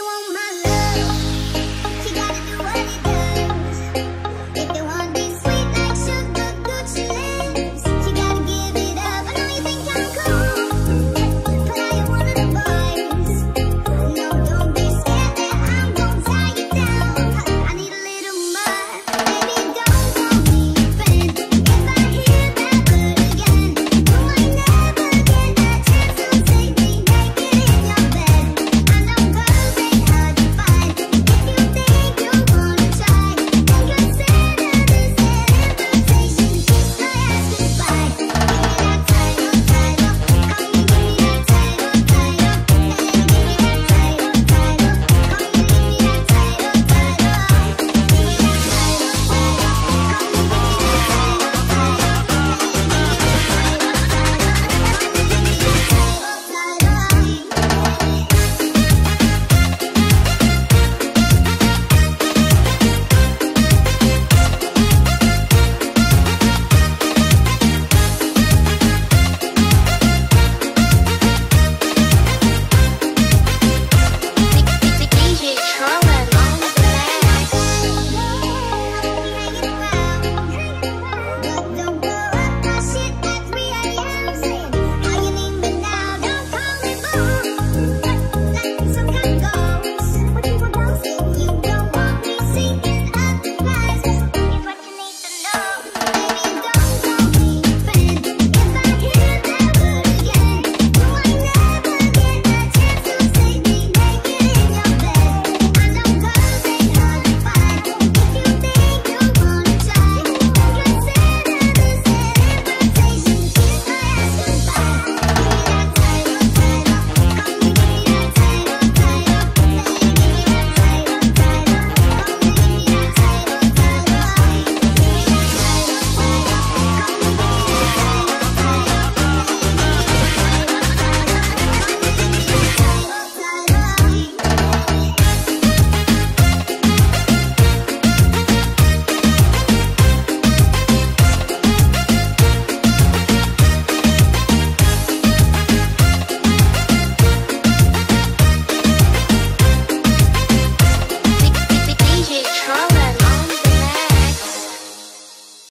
you want my love.